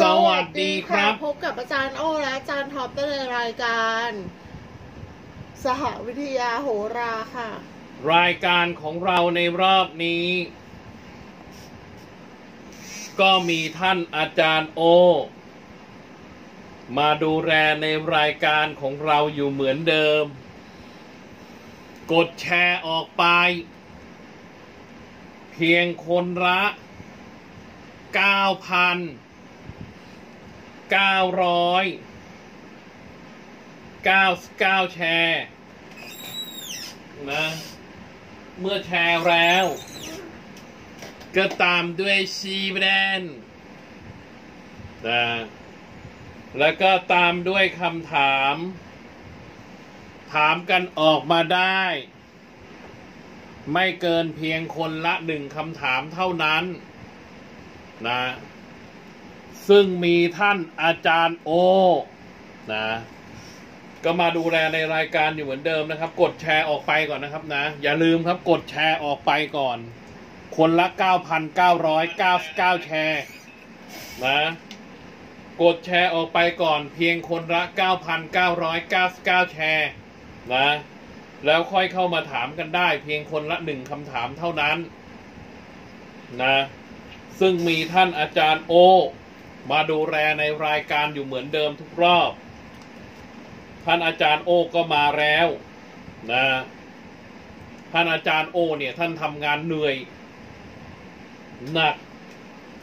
สวัสดีครับ พบกับอาจารย์โอและอาจารย์ท็อปได้ในรายการ สหวิทยาโหราค่ะ รายการของเราในรอบนี้ ก็มีท่านอาจารย์โอ มาดูแลในรายการของเราอยู่เหมือนเดิม กดแชร์ออกไป เพียงคนละ9,000 900 99แชร์นะเมื่อแชร์แล้ว ก็ตามด้วยชีแบรนด์นะแล้วก็ตามด้วยคำถาม ถามกันออกมาได้ ไม่เกินเพียงคนละหนึ่งคำถามเท่านั้น นะ ซึ่งมีท่านอาจารย์โอนะก็มาดูแลในรายการอยู่เหมือนเดิมนะครับ กดแชร์ออกไปก่อนนะครับนะ อย่าลืมครับกดแชร์ออกไปก่อน คนละ 9,999 แชร์นะกดแชร์ออกไปก่อนเพียงคนละ 9,999 แชร์นะแล้วค่อยเข้ามาถามกันได้ เพียงคนละหนึ่งคำถามเท่านั้นนะซึ่งมีท่านอาจารย์โอ มาดูแลในรายการอยู่เหมือนเดิมทุกรอบ ท่านอาจารย์โอก็มาแล้วนะท่านอาจารย์โอเนี่ย ท่านทำงานเหนื่อย หนัก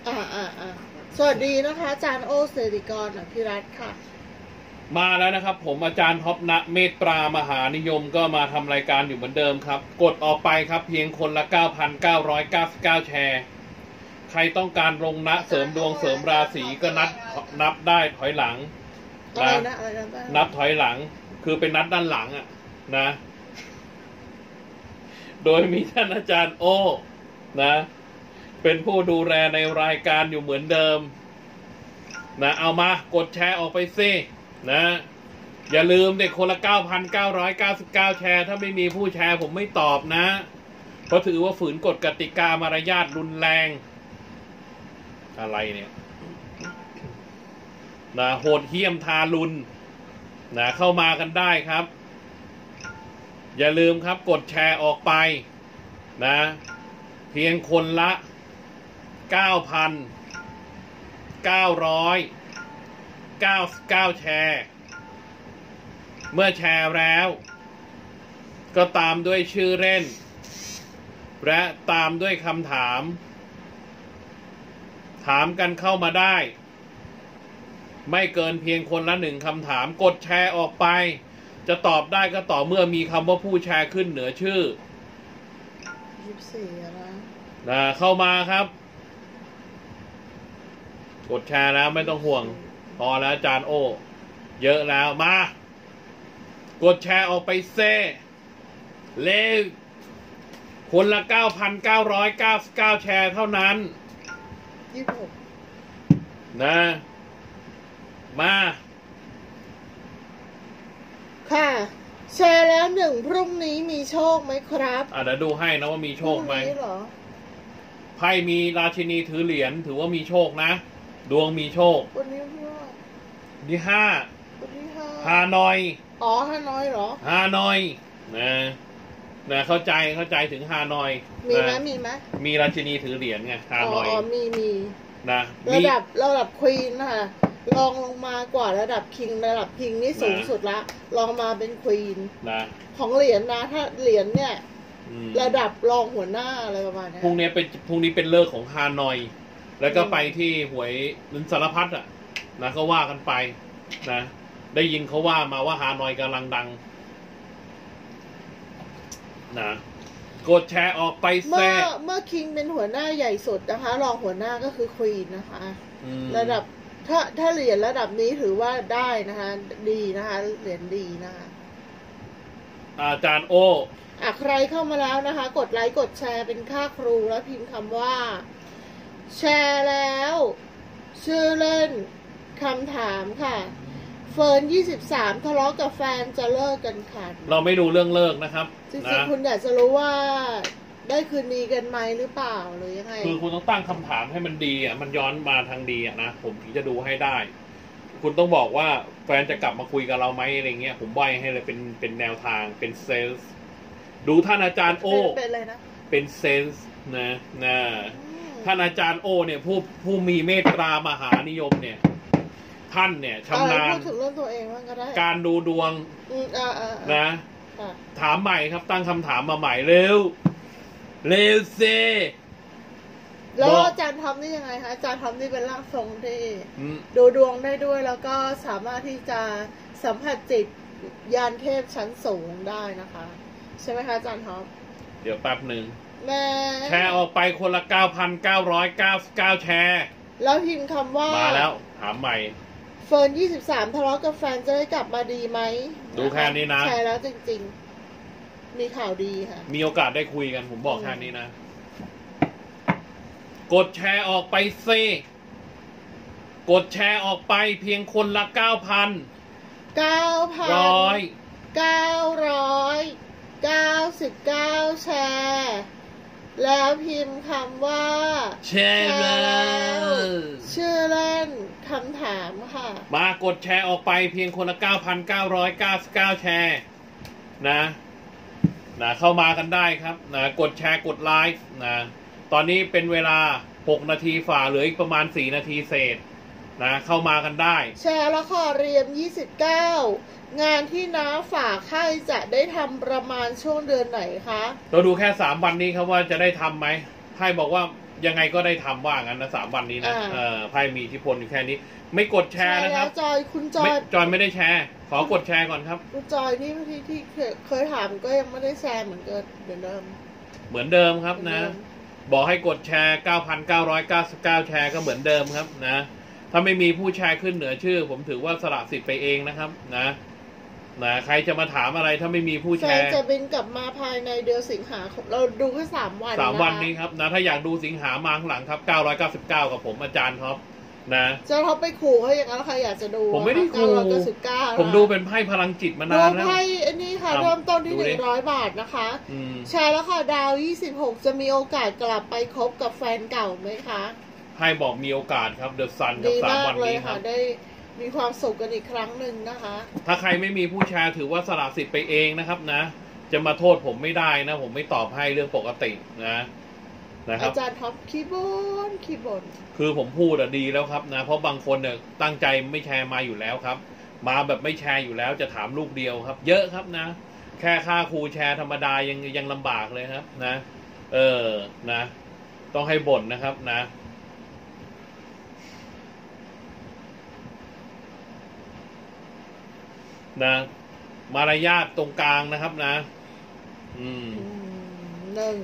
อ่าอ่าอ่าสวัสดีนะคะ อาจารย์โอเสติกรอภิรัตน์ค่ะ มาแล้วนะครับ ผมอาจารย์ท็อปณเมตตรามหานิยมก็มาทำรายการอยู่เหมือนเดิมครับ กดออกไปครับเพียงคนละ 9,999 แชร์ ใครต้องการลงนะเสริมดวงเสริมราศีก็นัดนับได้ถอยหลังอะไรนะ อะไรนะบ้างนับถอยหลัง คือเป็นนัดด้านหลังอะนะ โดยมีท่านอาจารย์โอนะ เป็นผู้ดูแลในรายการอยู่เหมือนเดิม นะ เอามากดแชร์ออกไปสินะ อย่าลืมเด็กคนละ 9,999 แชร์ ถ้าไม่มีผู้แชร์ผมไม่ตอบนะ เพราะถือว่าฝืนกฎกติกามารยาทรุนแรง อะไรเนี่ยนะโหดเหี้ยมทารุณนะเข้ามากันได้ครับ อย่าลืมครับกดแชร์ออกไปนะ เพียงคนละ 9,999 แชร์ เมื่อแชร์แล้ว ก็ตามด้วยชื่อเล่น และตามด้วยคำถาม ถามกันเข้ามาได้ ไม่เกินเพียงคนละหนึ่งคำถาม กดแชร์ออกไป จะตอบได้ก็ต่อเมื่อมีคำว่าผู้แชร์ขึ้นเหนือชื่อยี่สิบสี่อะไรนะเข้ามาครับ กดแชร์แล้วไม่ต้องห่วง พอแล้วอาจารย์โอ เยอะแล้วมา กดแชร์ออกไปเซ่เลวคนละ 9,999 แชร์เท่านั้น ยี่สิบหกนะ มาค่ะ แชร์แล้วหนึ่งพรุ่งนี้มีโชคไหมครับอะเดี๋ยวดูให้นะว่ามีโชคไหมพรุ่งนี้เหรอไพ่มีราชินีถือเหรียญถือว่ามีโชคนะ ดวงมีโชค วันนี้เพื่อที่ห้าวันที่ห้าฮานอย อ๋อห้าน้อยเหรอ ฮานอยนะ นะเข้าใจเข้าใจถึงฮานอยมีไหมนะมีไหมมีราชินีถือเหรียญไงฮาอ๋อนอยอ๋อมีมีนะระมีดับระดับควีนนะคะลองลงมากว่าระดับคิงระดับคิงนี่สูงสุดละลองมาเป็นควีนนะของเหรียญนะ ถ้าเหรียญเนี่ย อืมระดับรองหัวหน้าอะไรประมาณเนี้ย พรุ่งนี้เป็นพรุ่งนี้เป็นเลิกของฮานอย แล้วก็ไปที่หวยนินสารพัดอะนะก็ว่ากันไปนะได้ยินเขาว่ามาว่าฮานอยกำลังดัง นะกดแชร์ออกไปเมื่แซ่อเมื่อคิงเป็นหัวหน้าใหญ่สุดนะคะ รองหัวหน้าก็คือควีนนะคะ อืมระดับถ้าถ้าเหรียญระดับนี้ถือว่าได้นะคะ ดีนะคะ เหรียญดีนะคะ อาจารย์โอ อะใครเข้ามาแล้วนะคะ กดไลค์กดแชร์เป็นค่าครูแล้วพิมพ์คำว่า แชร์แล้ว ชื่อเล่นคำถามค่ะ เฟิร์น23ทะเลาะกับแฟนจะเลิกกันค่ะเราไม่ดูเรื่องเลิกนะครับจริงนะๆคุณอยากจะรู้ว่าได้คืนดีกันไหมหรือเปล่าหรือยังไงคือคุณต้องตั้งคำถามให้มันดีอะมันย้อนมาทางดีอะนะผมถึงจะดูให้ได้ คุณต้องบอกว่าแฟนจะกลับมาคุยกับเราไหมอะไรเงี้ยผมใบให้เลยเป็นเป็นแนวทางเป็นเซลส์ดูท่านอาจารย์โอเป็นเป็นเลยนะเป็นเซลส์นะนะอืมท่านอาจารย์โอเนี่ยผู้ผู้มีเมตตามหานิยมเนี่ย ท่านเนี่ยชำนาเออญพูดถึงเรื่องตัวเองบ้างก็ได้การดูดวงอืมอ่าอ่าอ่านะค่ะถามใหม่ครับตั้งคำถามมาใหม่เร็ว เร็วเซแล้วบอกอาจารย์ทำนี่ยังไงคะอาจารย์ทำนี่เป็นร่างทรงที่อืมดูดวงได้ด้วยแล้วก็สามารถที่จะสัมผัสจิตยานเทพชั้นสูงได้นะคะ ใช่ไหมคะอาจารย์ท็อปเดี๋ยวแป๊บหนึ่งแม่แชร์ออกไปคนละ9,999แชร์ แล้วพิมพ์คำว่า มาแล้ว ถามใหม่เฟิร์น23ทะเลาะกับแฟนจะได้กลับมาดีไหมดูแค่นี้นะแชร์แล้วจริง ๆ มีข่าวดีค่ะ มีโอกาสได้คุยกันผมบอกแค่นี้นะ กดแชร์ออกไปเซกดแชร์ออกไปเพียงคนละ9,000 9,000ร้อย999แชร์ แล้วพิมพ์คำว่า แชร์เลยชื่อเล่น คำถามค่ะ มากดแชร์ออกไปเพียงคนละ 9,999 แชร์ นะนะเข้ามากันได้ครับนะกดแชร์กดไลค์นะตอนนี้เป็นเวลา 6 นาทีฝ่าเหลืออีกประมาณ 4 นาทีเศษนะเข้ามากันได้ แชร์ละครเรียม 29 งานที่น้าฝากให้จะได้ทำประมาณช่วงเดือนไหนคะ เราดูแค่ 3 วันนี้ครับว่าจะได้ทำไหมไพ่บอกว่า ยังไงก็ได้ทำว่างั้นนะสามวันนี้นะอ่า เออไพ่มีอิทธิพลอยู่แค่นี้ ไม่กดแชร์นะคแล้รัวบจอยคุณจอไม่ยจอยไม่ได้แชร์ ขอกดแชร์ก่อนครับ คุณจอยนี่ที่ที่เคยเคยถามก็ยังไม่ได้แชร์เหมือนเดิมเหมือนเดิมเหมือนเดิมครับเหมือนะเดิมบอกให้กดแชร์ 9,999 แชร์ก็เหมือนเดิมครับนะ ถ้าไม่มีผู้แชร์ขึ้นเหนือชื่อ ผมถือว่าสละสิทธิ์ไปเองนะครับนะ นะใครจะมาถามอะไรถ้าไม่มีผู้แฟแชนร์จะบินกลับมาภายในเดือนสิงหาคมเราดูแค่สามวันสามวันะคะนี้ครับนะถ้าอยากดูสิงหามาข้างหลังครับ 999 กับผมอาจารย์ท็อปนะ จะเขาไปขู่เขาอย่างนั้นแล้วใครอยากจะดูผมไม่ได้ขู่เก้าร้อยเก้าสิบเก้าผมดูเป็นไพ่พลังจิตมาดูนานแล้ว ไพ่อันนี้ค่ะ ครับเริ่มต้นที่ดูหดินึ่งร้อยบาทนะคะ อืมแชร์แล้วค่ะดาว 26 จะมีโอกาสกลับไปคบกับแฟนเก่าไหมคะ ไพ่บอกมีโอกาสครับเดอะซันกับดีสามมากวันเลยนี้คค่ะรับ ได้ มีความสุขกันอีกครั้งหนึ่งนะคะ ถ้าใครไม่มีผู้แชร์ถือว่าสละสิทธิ์ไปเองนะครับนะ จะมาโทษผมไม่ได้นะ ผมไม่ตอบให้เรื่องปกตินะนะคอารับจารย์ท็อปคีย์บนคีย์บนคือผมพูดอะดีแล้วครับนะ เพราะบางคนเนี่ยตั้งใจไม่แชร์มาอยู่แล้วครับ มาแบบไม่แชร์อยู่แล้วจะถามลูกเดียวครับ เยอะครับนะ แค่ค่าครูแชร์ธรรมดายังยังลำบากเลยครับ นะ เออนะ ต้องให้บ่นนะครับนะ นะ มารยาทตรงกลางนะครับนะอืมอืมหนึ่ง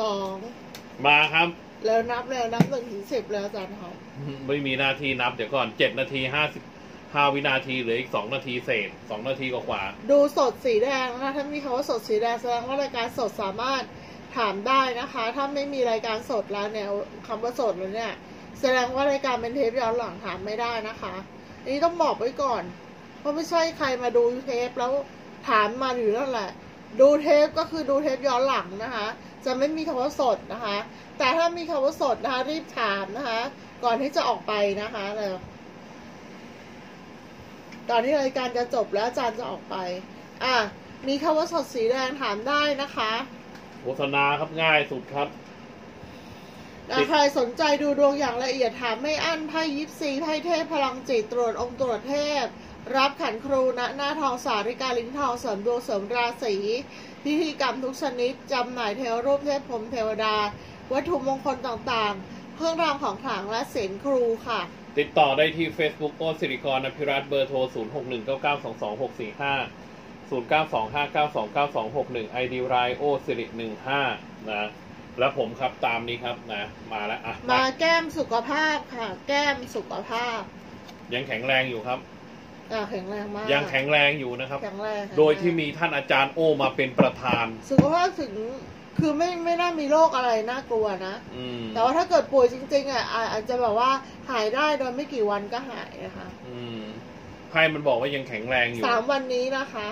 สองมาครับ แล้วนับแล้วนับหนึ่งถึงสิบแล้วอาจารย์ท็อปไม่มีหน้าที่นับเดี๋ยวก่อนเจ็ดนาทีห้าสิบห้าวินาทีเหลืออีกสองนาทีเศษสองนาทีกว่าดูสดสีแดงนะคะถ้ามีคำว่าสดสีแดงแสดงว่ารายการสดสามารถถามได้นะคะ ถ้าไม่มีรายการสดแล้วเนี่ยคำว่าสดแล้วเนี่ย แสดงว่ารายการเป็นเทปย้อนหลังถามไม่ได้นะคะ อันนี้ต้องบอกไว้ก่อน เพราะไม่ใช่ใครมาดูเทปแล้วถามมาอยู่นั่นแหละ ดูเทปก็คือดูเทปย้อนหลังนะคะ จะไม่มีคำว่าสดนะคะ แต่ถ้ามีคำว่าสดนะคะ รีบถามนะคะ ก่อนที่จะออกไปนะคะเลยตอนที่รายการจะจบแล้วอาจารย์จะออกไป อะ มีคำว่าสดสีแดงถามได้นะคะๆโฆษณาครับง่ายสุดครับอะใครสนใจดูดวงอย่างละเอียดถามไม่อั้นไพ่ยิปซีไพ่เทพพลังจิตตรวจองค์ตรวจเทพ รับขันครูณหน้าทองสาริกาลิ้นทองเสริมดวงเสริมราศีพิธีกรรมทุกชนิดจำหน่ายเทวรูปเทพพรหมเทวดา วัตถุมงคลต่างๆ เครื่องรางของขลังและเสียงครูค่ะ ติดต่อได้ที่ Facebook โอสิริกรอภิรัตน์เบอร์โทร 0 6 1 9 9 2 2 6 4 5 0 9 2 5 9 2 9 2 6 1 ID ไรโอสิริ15 นะ แล้วผมครับตามนี้ครับนะ มาแล้วอะมาแก้มสุขภาพค่ะ แก้มสุขภาพ ยังแข็งแรงอยู่ครับ อะแข็งแรงมากยังแข็งแรงอยู่นะครับ แข็งแรงค่ะโดยที่มีท่านอาจารย์โอมาเป็นประธาน สุขภาพถึงคือไม่ไม่น่ามีโรคอะไรน่ากลัวนะอืมแต่ว่าถ้าเกิดป่วยจริงๆอะอาอาจจะแบบว่าหายได้โดยไม่กี่วันก็หายนะคะอืมไพ่มันบอกว่ายังแข็งแรงอยู่สามวันนี้นะคะ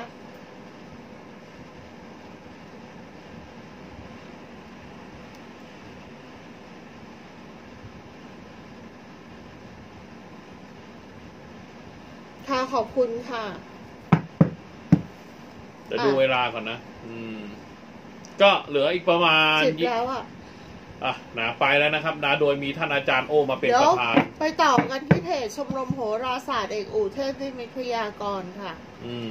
ค่ะขอบคุณค่ะเดี๋ยวดูเวลาก่อนนะ อืม ก็เหลืออีกประมาณสิบยี่แล้วอะอะนะไปแล้วนะครับนะโดยมีท่านอาจารย์โอมาเป็นเดี๋ยปวระธาน ไปต่อกันที่เพจชมรมโหราศาสตร์เอกอู่เทพนิมิตรพยากรณ์ค่ะ อืม